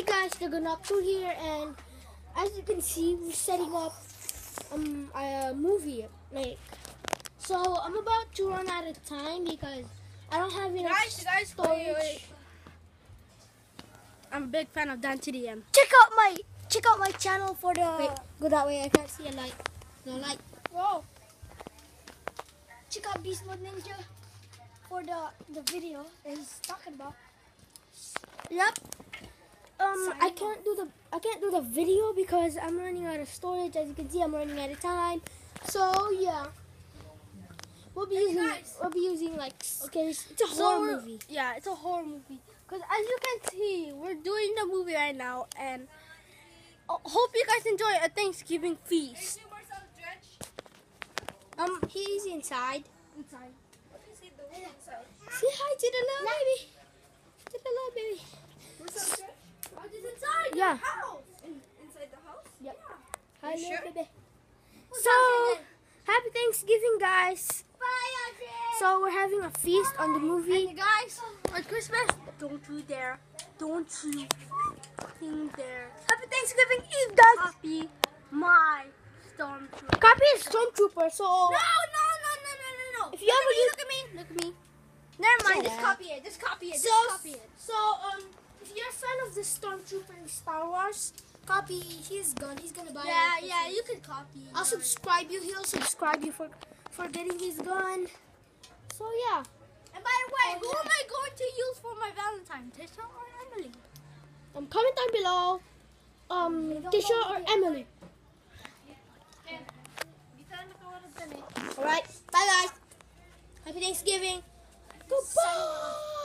Hey guys, the Ganokto here, and as you can see, we're setting up um a movie. Like, so I'm about to run out of time because I don't have enough Guys, guys, storage. wait, wait. I'm a big fan of Dan TDM. Check out my check out my channel for the. Wait. Go that way. I can't see a light. No light. Whoa. Check out Beast Mode Ninja for the the video that he's talking about. Yep. Um, I can't do the I can't do the video because I'm running out of storage. As you can see, I'm running out of time. So yeah, we'll be using guys. we'll be using like okay, It's a So horror movie. Yeah, it's a horror movie. Cause as you can see, we're doing the movie right now, and uh, hope you guys enjoy a Thanksgiving feast. Um, he's inside. Inside. Say hi to the little baby. To the little baby. inside Yeah. house. inside the house? Yep. Hi, little sure? baby. So, happy Thanksgiving, guys. Bye, Audrey. So we're having a feast on the movie. And guys, on Christmas, don't you dare, don't you fucking dare Happy Thanksgiving Eve, guys. copy my stormtrooper. Copy is Stormtrooper, so No, no, no, no, no, no, no. If you ever use- look at me, look at me. Never mind, So just copy it, just copy it, so copy it. so um, if you're a fan of the Stormtrooper in Star Wars, copy his gun. He's gonna buy Yeah, it. yeah, you can copy. I'll subscribe you. He'll subscribe you for for getting his gun. So yeah, And by the way, Oh, who yeah. am I going to use for my Valentine, Tisha or Emily? um, comment down below. Um, Tisha or Emily. All right, bye guys. Happy Thanksgiving. Goodbye.